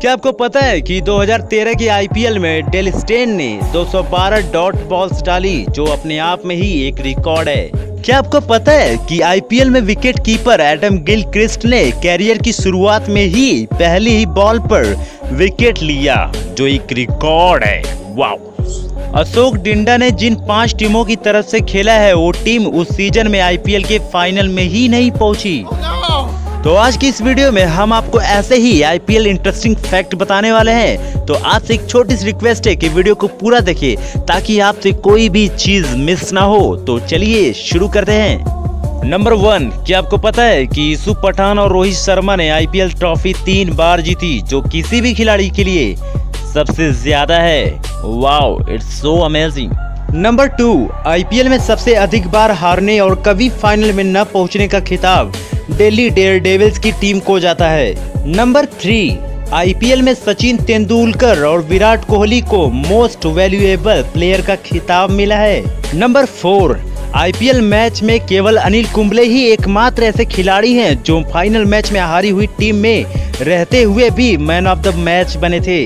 क्या आपको पता है कि 2013 की आईपीएल में डेल स्टेन ने 212 डॉट बॉल्स डाली, जो अपने आप में ही एक रिकॉर्ड है? क्या आपको पता है कि आईपीएल में wicket keeper Adam Gilchrist ने कैरियर की शुरुआत में ही पहली ही बॉल पर विकेट लिया, जो एक रिकॉर्ड है? वाह अशोक डिंडा ने जिन पाँच टीमों की तरफ़ से खेला है, वो टीम उस सीज़न में आईपीएल के फाइनल में ही नहीं पहुँची। तो आज की इस वीडियो में हम आपको ऐसे ही आईपीएल इंटरेस्टिंग फैक्ट बताने वाले हैं। तो आपसे एक छोटी सी रिक्वेस्ट है कि वीडियो को पूरा देखिए, ताकि आपसे कोई भी चीज़ मिस ना हो। तो चलिए शुरू करते हैं। नंबर वन क्या आपको पता है कि यूसुफ पठान और रोहित शर्मा ने आईपीएल ट्रॉफी तीन बार जीती, जो किसी भी खिलाड़ी के लिए सबसे ज़्यादा है? Wow it's so amazing number two IPL में सबसे अधिक बार हारने और कभी फाइनल में न पहुँचने का खिताब। दिल्ली डेयर डेविल्स की टीम को जाता है। नंबर थ्री, आईपीएल में सचिन तेंदुलकर और विराट कोहली को मोस्ट वैल्यूएबल प्लेयर का खिताब मिला है। नंबर फोर, आईपीएल मैच में केवल अनिल कुंबले ही एकमात्र ऐसे खिलाड़ी हैं जो फाइनल मैच में हारी हुई टीम में रहते हुए भी मैन ऑफ़ द मैच बने थे।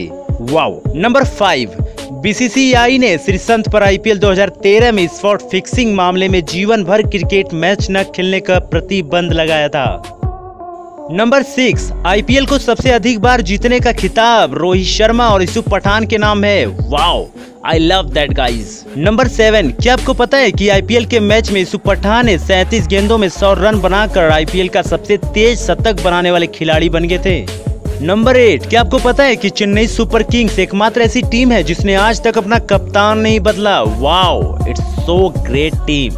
वाओ नंबर फाइव बीसीसीआई ने श्री श्रीसंत पर आईपीएल 2013 में स्पॉट फिक्सिंग मामले में जीवन भर क्रिकेट मैच न खेलने का प्रतिबंध लगाया था। नंबर सिक्स, आईपीएल को सबसे अधिक बार जीतने का खिताब रोहित शर्मा और यूसुफ पठान के नाम है। Wow I love that guys number seven, क्या आपको पता है कि आईपीएल के मैच में यूसुफ पठान ने सैंतीस गेंदों में सौ रन बनाकर आईपीएल का सबसे तेज शतक बनाने वाले खिलाड़ी बन गए थे? नंबर एट, क्या आपको पता है कि चेन्नई सुपर किंग्स एकमात्र ऐसी टीम है जिसने आज तक अपना कप्तान नहीं बदला? Wow it's so great team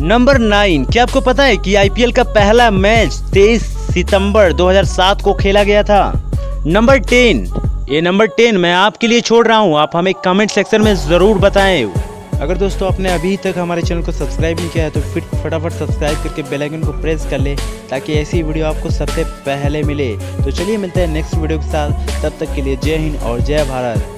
number nine, क्या आपको पता है कि आईपीएल का पहला मैच 23 सितंबर 2007 को खेला गया था? नंबर टेन, ये नंबर टेन मैं आपके लिए छोड़ रहा हूँ। आप हमें कमेंट सेक्शन में ज़रूर बताएँ। अगर दोस्तों आपने अभी तक हमारे चैनल को सब्सक्राइब नहीं किया है तो फिर फटाफट सब्सक्राइब करके बेल आइकन को प्रेस कर ले, ताकि ऐसी वीडियो आपको सबसे पहले मिले। तो चलिए मिलते हैं नेक्स्ट वीडियो के साथ। तब तक के लिए जय हिंद और जय भारत।